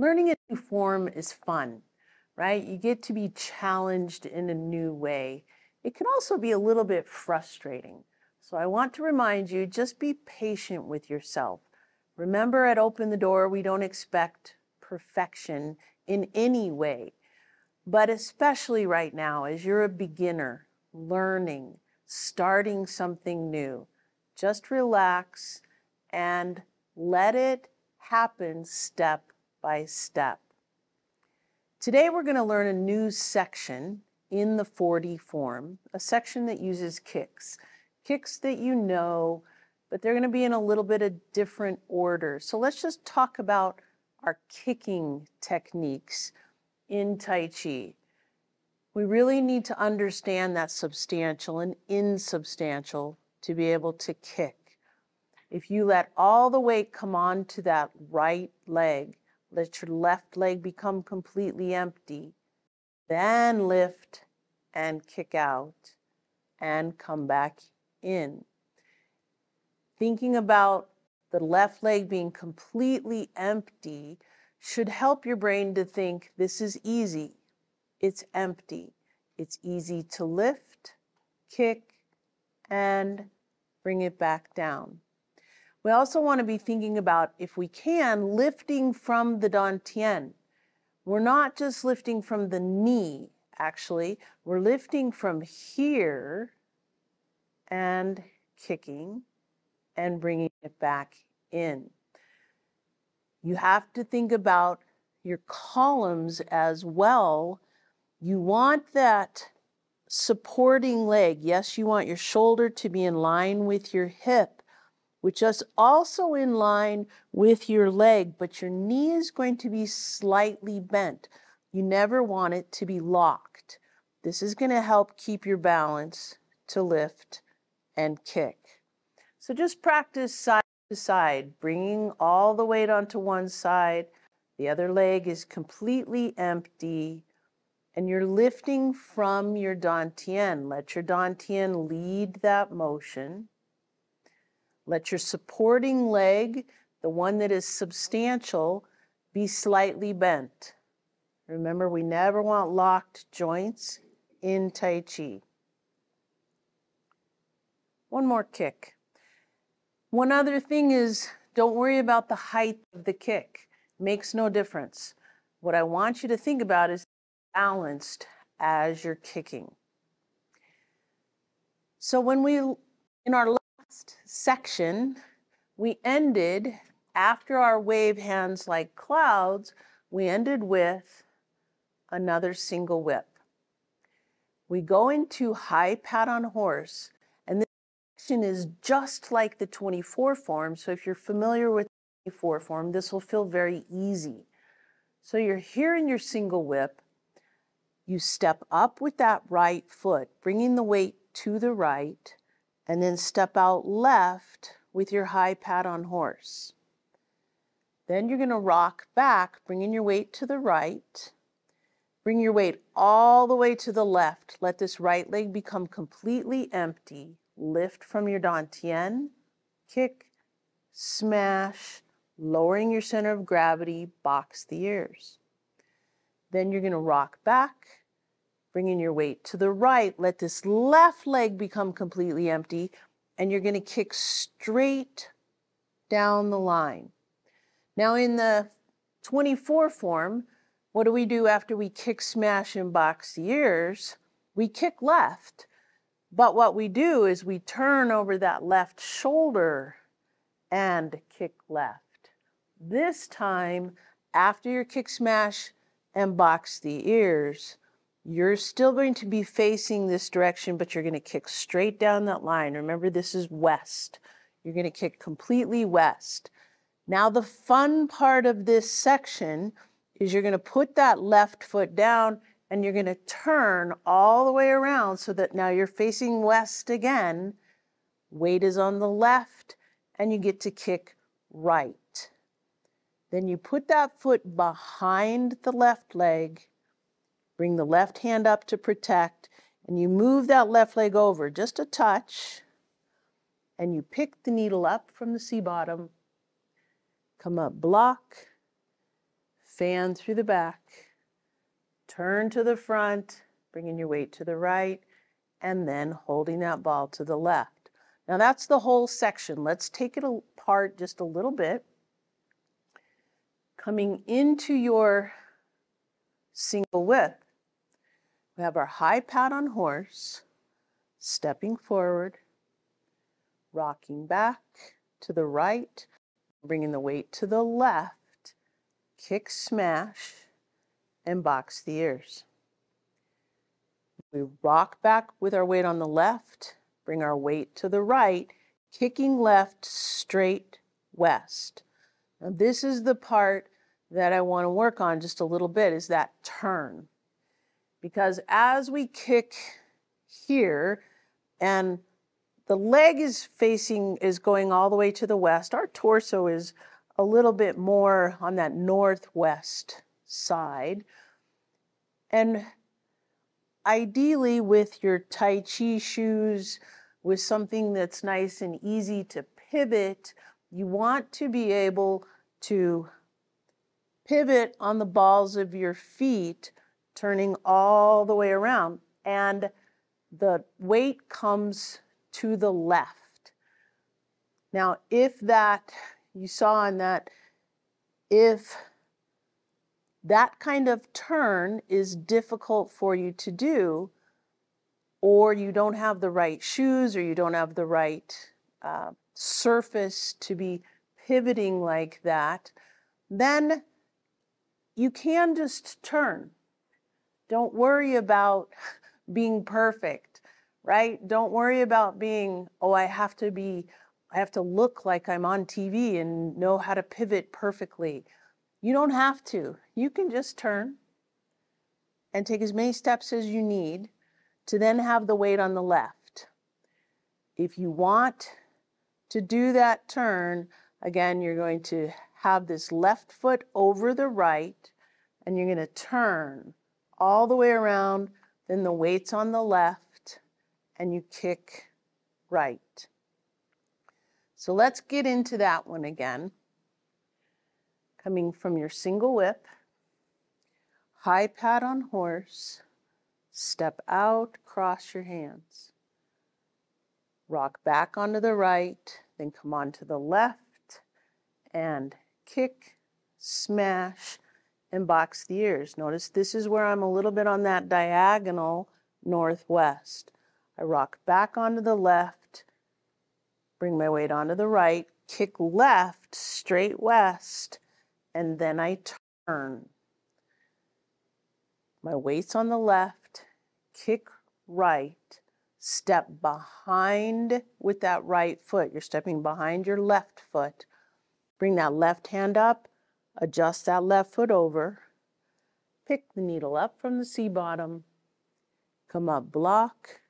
learning a new form is fun, right? You get to be challenged in a new way. It can also be a little bit frustrating. So I want to remind you, just be patient with yourself. Remember at Open the Door, we don't expect perfection in any way, but especially right now, as you're a beginner, learning, starting something new, just relax and let it happen step by step. Today we're going to learn a new section in the 40 form, a section that uses kicks. Kicks that you know, but they're going to be in a little bit of different order. So let's just talk about our kicking techniques in Tai Chi. We really need to understand that substantial and insubstantial to be able to kick. If you let all the weight come onto that right leg, let your left leg become completely empty, then lift and kick out and come back in. Thinking about the left leg being completely empty should help your brain to think this is easy. It's empty. It's easy to lift, kick, and bring it back down. We also want to be thinking about, if we can, lifting from the dantian. We're not just lifting from the knee, actually. We're lifting from here and kicking and bringing it back in. You have to think about your columns as well. You want that supporting leg. Yes, you want your shoulder to be in line with your hip, which is also in line with your leg, but your knee is going to be slightly bent. You never want it to be locked. This is going to help keep your balance to lift and kick. So just practice side to side, bringing all the weight onto one side. The other leg is completely empty. And you're lifting from your dantian. Let your dantian lead that motion. Let your supporting leg, the one that is substantial, be slightly bent. Remember, we never want locked joints in Tai Chi. One more kick. One other thing is don't worry about the height of the kick. Makes no difference. What I want you to think about is balanced as you're kicking. So when we, in our last section, we ended after our wave hands like clouds, we ended with another single whip. We go into high pat on horse and this section is just like the 24 form. So if you're familiar with 24 form, this will feel very easy. So you're here in your single whip. You step up with that right foot, bringing the weight to the right, and then step out left with your high pat on horse. Then you're going to rock back, bringing your weight to the right. Bring your weight all the way to the left. Let this right leg become completely empty lift from your dantian, kick, smash, lowering your center of gravity, box the ears. Then you're going to rock back, bringing your weight to the right. Let this left leg become completely empty, and you're going to kick straight down the line. Now, in the 24 form, what do we do after we kick, smash, and box the ears? We kick left. But what we do is we turn over that left shoulder and kick left. This time, after your kick smash and box the ears, you're still going to be facing this direction, but you're going to kick straight down that line. Remember, this is west. You're going to kick completely west. Now, the fun part of this section is you're going to put that left foot down and you're going to turn all the way around so that now you're facing west again. Weight is on the left, and you get to kick right. Then you put that foot behind the left leg, bring the left hand up to protect, and you move that left leg over just a touch, and you pick the needle up from the sea bottom, come up block, fan through the back, turn to the front, bringing your weight to the right, and then holding that ball to the left. Now that's the whole section. Let's take it apart just a little bit. Coming into your single whip, we have our high pat on horse, stepping forward, rocking back to the right, bringing the weight to the left, kick smash, and box the ears. We rock back with our weight on the left, bring our weight to the right, kicking left straight west. Now this is the part that I want to work on just a little bit is that turn. Because as we kick here and the leg is facing, is going all the way to the west, our torso is a little bit more on that northwest side. And ideally with your Tai Chi shoes, with something that's nice and easy to pivot, you want to be able to pivot on the balls of your feet, turning all the way around. And the weight comes to the left. Now, if that, you saw in that, if that kind of turn is difficult for you to do, or you don't have the right shoes, or you don't have the right uh, surface to be pivoting like that, then you can just turn. Don't worry about being perfect, right? Don't worry about being, oh, I have to be, I have to look like I'm on TV and know how to pivot perfectly. You don't have to. You can just turn and take as many steps as you need to then have the weight on the left. If you want to do that turn, again, you're going to have this left foot over the right and you're going to turn all the way around, then the weight's on the left and you kick right. So let's get into that one again coming from your single whip, high pat on horse, step out, cross your hands. Rock back onto the right, then come onto the left and kick, smash, and box the ears. Notice this is where I'm a little bit on that diagonal northwest. I rock back onto the left, bring my weight onto the right, kick left, straight west, and then I turn. My weight's on the left, kick right, step behind with that right foot. You're stepping behind your left foot. Bring that left hand up, adjust that left foot over, pick the needle up from the sea bottom, come up block,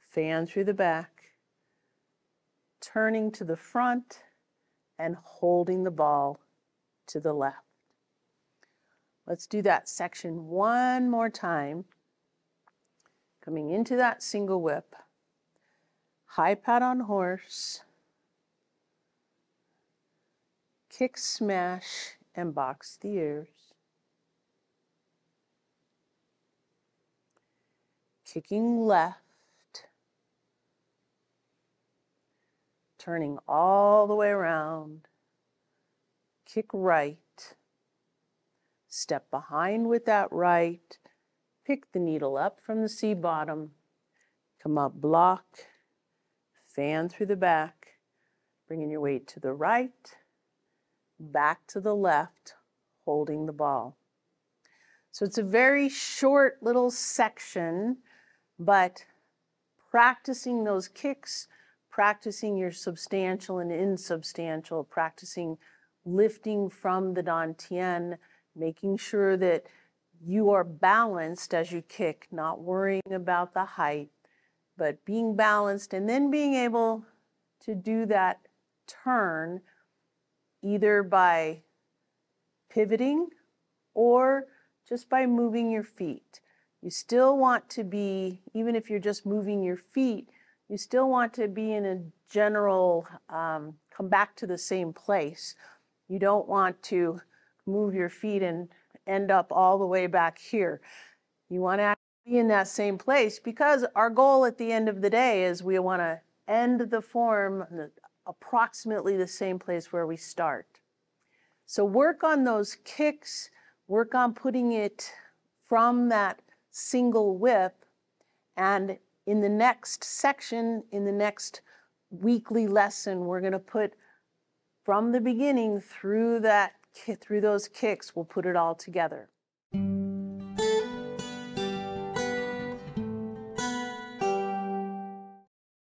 fan through the back, turning to the front and holding the ball to the left. Let's do that section one more time. Coming into that single whip, high pat on horse, kick, smash, and box the ears. Kicking left, turning all the way around, kick right, step behind with that right, pick the needle up from the sea bottom, come up block, fan through the back, bringing your weight to the right, back to the left, holding the ball. So it's a very short little section, but practicing those kicks, practicing your substantial and insubstantial, practicing lifting from the dantian, making sure that you are balanced as you kick, not worrying about the height, but being balanced and then being able to do that turn either by pivoting or just by moving your feet. You still want to be, even if you're just moving your feet, you still want to be in a general, um, come back to the same place you don't want to move your feet and end up all the way back here. You want to be in that same place because our goal at the end of the day is we want to end the form approximately the same place where we start. So work on those kicks, work on putting it from that single whip. And in the next section, in the next weekly lesson, we're going to put from the beginning through that through those kicks, we'll put it all together.